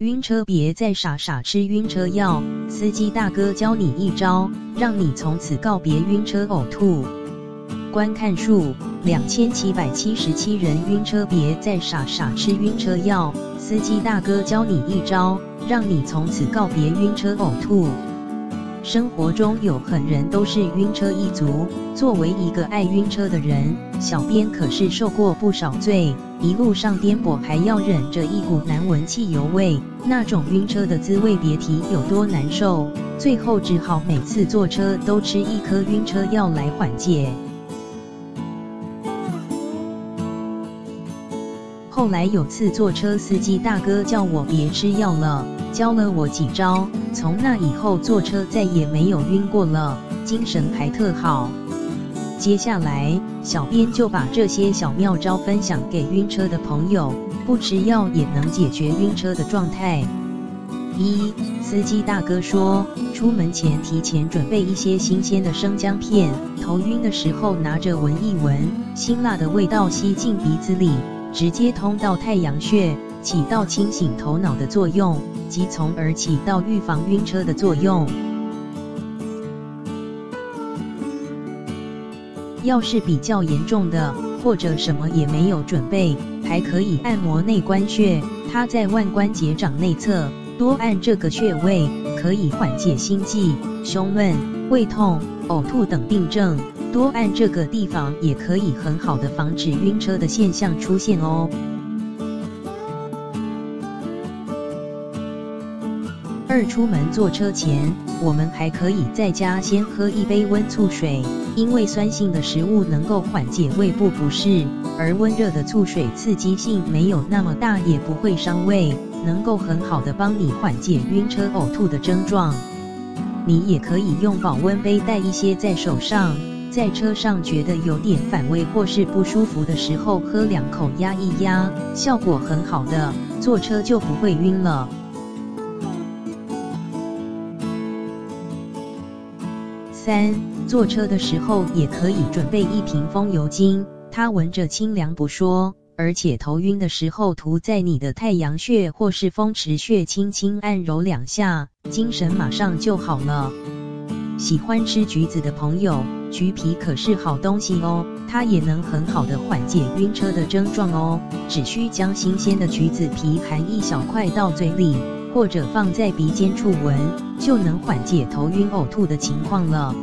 晕车别再傻傻吃晕车药，司机大哥教你一招，让你从此告别晕车呕吐。观看数两千七百七十七人晕车别再傻傻吃晕车药，司机大哥教你一招，让你从此告别晕车呕吐。生活中有很人都是晕车一族，作为一个爱晕车的人，小编可是受过不少罪，一路上颠簸还要忍着一股难闻汽油味，那种晕车的滋味别提有多难受，最后只好每次坐车都吃一颗晕车药来缓解。后来有次坐车，司机大哥叫我别吃药了，教了我几招，从那以后坐车再也没有晕过了，精神还特好。接下来，小编就把这些小妙招分享给晕车的朋友，不吃药也能解决晕车的状态。一，司机大哥说，出门前提前准备一些新鲜的生姜片，头晕的时候拿着闻一闻，辛辣的味道吸进鼻子里。直接通到太阳穴，起到清醒头脑的作用，即从而起到预防晕车的作用。要是比较严重的，或者什么也没有准备，还可以按摩内关穴，它在腕关节掌内侧，多按这个穴位，可以缓解心悸、胸闷、胃痛、呕吐等病症。多按这个地方也可以很好的防止晕车的现象出现哦。二出门坐车前，我们还可以在家先喝一杯温醋水，因为酸性的食物能够缓解胃部不适，而温热的醋水刺激性没有那么大，也不会伤胃，能够很好的帮你缓解晕车呕吐的症状。你也可以用保温杯带一些在手上。在车上觉得有点反胃或是不舒服的时候，喝两口压一压，效果很好的，坐车就不会晕了。三，坐车的时候也可以准备一瓶风油精，它闻着清凉不说，而且头晕的时候涂在你的太阳穴或是风池穴，轻轻按揉两下，精神马上就好了。喜欢吃橘子的朋友，橘皮可是好东西哦，它也能很好的缓解晕车的症状哦。只需将新鲜的橘子皮含一小块到嘴里，或者放在鼻尖处闻，就能缓解头晕呕吐的情况了。